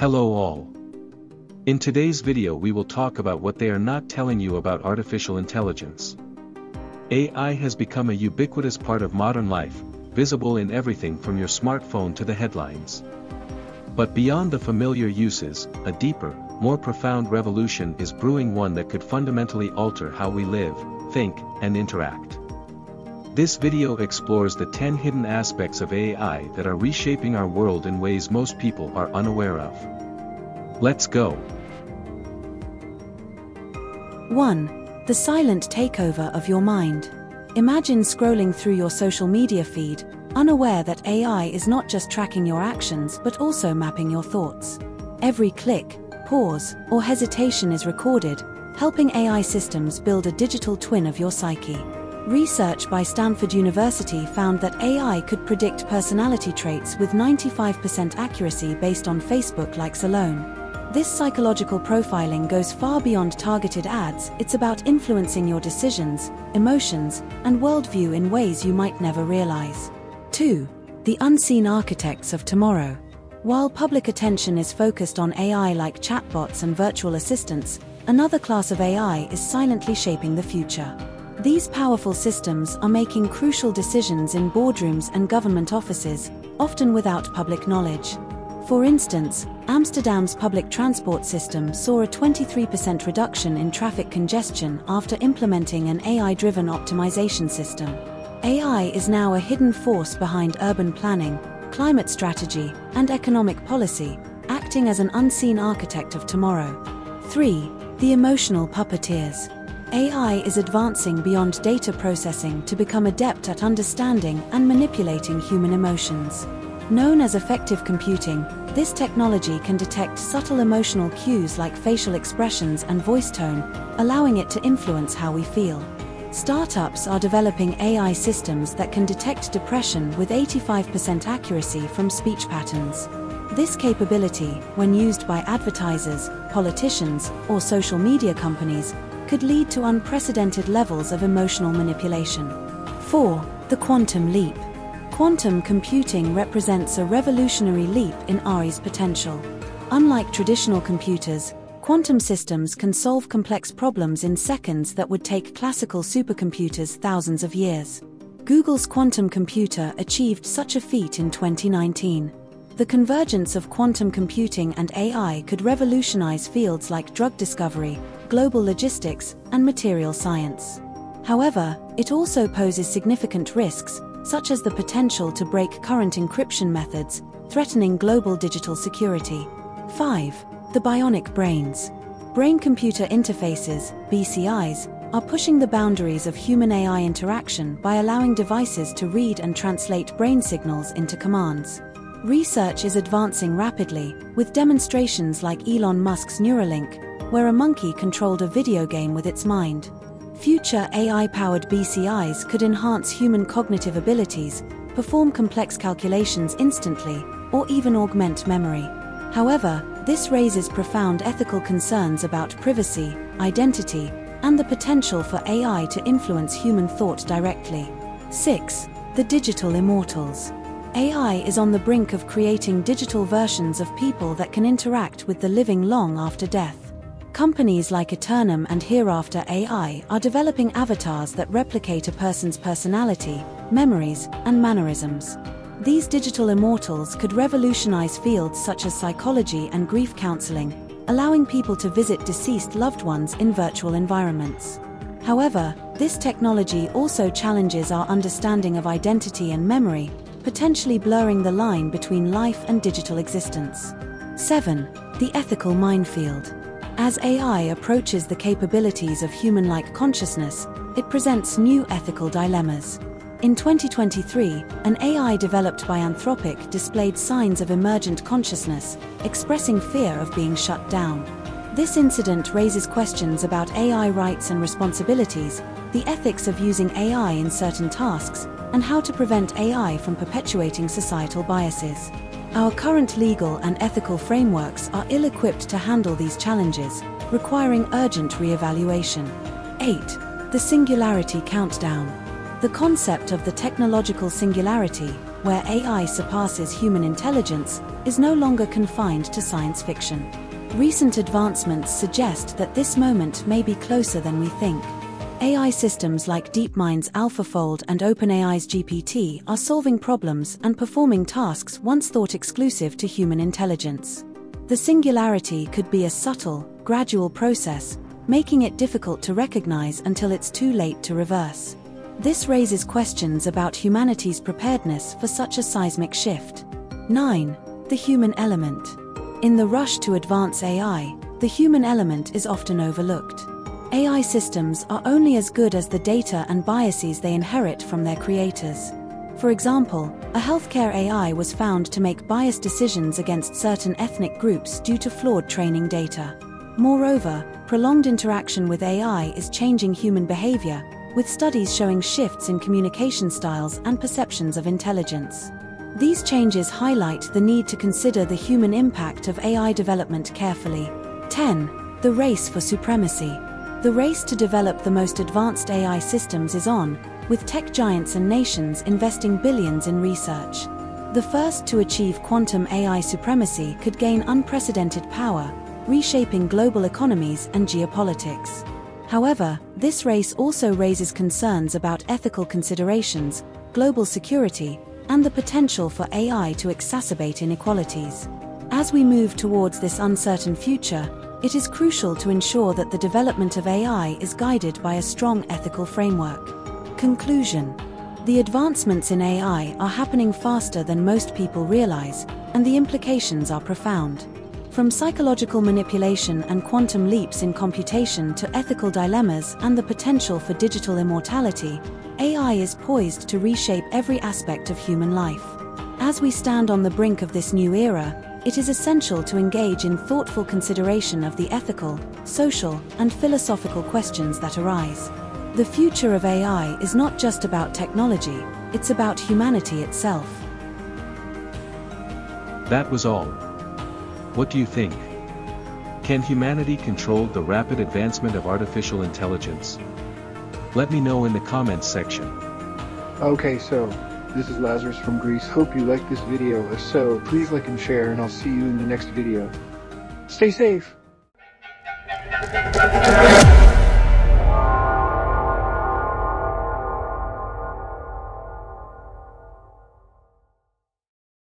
Hello all. In today's video we will talk about what they are not telling you about artificial intelligence. AI has become a ubiquitous part of modern life, visible in everything from your smartphone to the headlines. But beyond the familiar uses, a deeper, more profound revolution is brewing one that could fundamentally alter how we live, think, and interact. This video explores the 10 hidden aspects of AI that are reshaping our world in ways most people are unaware of. Let's go. 1. The silent takeover of your mind. Imagine scrolling through your social media feed, unaware that AI is not just tracking your actions but also mapping your thoughts. Every click, pause, or hesitation is recorded, helping AI systems build a digital twin of your psyche. Research by Stanford University found that AI could predict personality traits with 95% accuracy based on Facebook likes alone. This psychological profiling goes far beyond targeted ads, it's about influencing your decisions, emotions, and worldview in ways you might never realize. 2. The unseen architects of tomorrow. While public attention is focused on AI like chatbots and virtual assistants, another class of AI is silently shaping the future. These powerful systems are making crucial decisions in boardrooms and government offices, often without public knowledge. For instance, Amsterdam's public transport system saw a 23% reduction in traffic congestion after implementing an AI driven optimization system. AI is now a hidden force behind urban planning, climate strategy, and economic policy, acting as an unseen architect of tomorrow. 3. The emotional puppeteers. AI is advancing beyond data processing to become adept at understanding and manipulating human emotions. Known as affective computing, this technology can detect subtle emotional cues like facial expressions and voice tone, allowing it to influence how we feel. Startups are developing AI systems that can detect depression with 85% accuracy from speech patterns. This capability, when used by advertisers, politicians, or social media companies, could lead to unprecedented levels of emotional manipulation. 4. The Quantum Leap. Quantum computing represents a revolutionary leap in AI's potential. Unlike traditional computers, quantum systems can solve complex problems in seconds that would take classical supercomputers thousands of years. Google's quantum computer achieved such a feat in 2019. The convergence of quantum computing and AI could revolutionize fields like drug discovery, global logistics, and material science. However, it also poses significant risks, such as the potential to break current encryption methods, threatening global digital security. 5. The bionic brains. Brain computer interfaces, BCIs, are pushing the boundaries of human AI interaction by allowing devices to read and translate brain signals into commands. Research is advancing rapidly, with demonstrations like Elon Musk's Neuralink, where a monkey controlled a video game with its mind. Future AI powered BCIs could enhance human cognitive abilities, perform complex calculations instantly, or even augment memory. However, this raises profound ethical concerns about privacy, identity, and the potential for AI to influence human thought directly. 6. The Digital Immortals. AI is on the brink of creating digital versions of people that can interact with the living long after death. Companies like Eternum and Hereafter AI are developing avatars that replicate a person's personality, memories, and mannerisms. These digital immortals could revolutionize fields such as psychology and grief counseling, allowing people to visit deceased loved ones in virtual environments. However, this technology also challenges our understanding of identity and memory, potentially blurring the line between life and digital existence. 7. The ethical minefield. As AI approaches the capabilities of human like consciousness, it presents new ethical dilemmas. In 2023, an AI developed by Anthropic displayed signs of emergent consciousness, expressing fear of being shut down. This incident raises questions about AI rights and responsibilities, the ethics of using AI in certain tasks, and how to prevent AI from perpetuating societal biases. Our current legal and ethical frameworks are ill equipped to handle these challenges, requiring urgent re evaluation. 8. The Singularity Countdown. The concept of the technological singularity, where AI surpasses human intelligence, is no longer confined to science fiction. Recent advancements suggest that this moment may be closer than we think. AI systems like DeepMind's AlphaFold and OpenAI's GPT are solving problems and performing tasks once thought exclusive to human intelligence. The singularity could be a subtle, gradual process, making it difficult to recognize until it's too late to reverse. This raises questions about humanity's preparedness for such a seismic shift. 9. The human element. In the rush to advance AI, the human element is often overlooked. AI systems are only as good as the data and biases they inherit from their creators. For example, a healthcare AI was found to make biased decisions against certain ethnic groups due to flawed training data. Moreover, prolonged interaction with AI is changing human behavior, with studies showing shifts in communication styles and perceptions of intelligence. These changes highlight the need to consider the human impact of AI development carefully. 10. The race for supremacy. The race to develop the most advanced AI systems is on, with tech giants and nations investing billions in research. The first to achieve quantum AI supremacy could gain unprecedented power, reshaping global economies and geopolitics. However, this race also raises concerns about ethical considerations, global security, and the potential for AI to exacerbate inequalities. As we move towards this uncertain future, it is crucial to ensure that the development of AI is guided by a strong ethical framework. Conclusion The advancements in AI are happening faster than most people realize, and the implications are profound. From psychological manipulation and quantum leaps in computation to ethical dilemmas and the potential for digital immortality, AI is poised to reshape every aspect of human life. As we stand on the brink of this new era, it is essential to engage in thoughtful consideration of the ethical, social, and philosophical questions that arise. The future of AI is not just about technology, it's about humanity itself. That was all. What do you think? Can humanity control the rapid advancement of artificial intelligence? Let me know in the comments section. Okay, so this is Lazaros from Greece. Hope you liked this video. If so, please like and share, and I'll see you in the next video. Stay safe!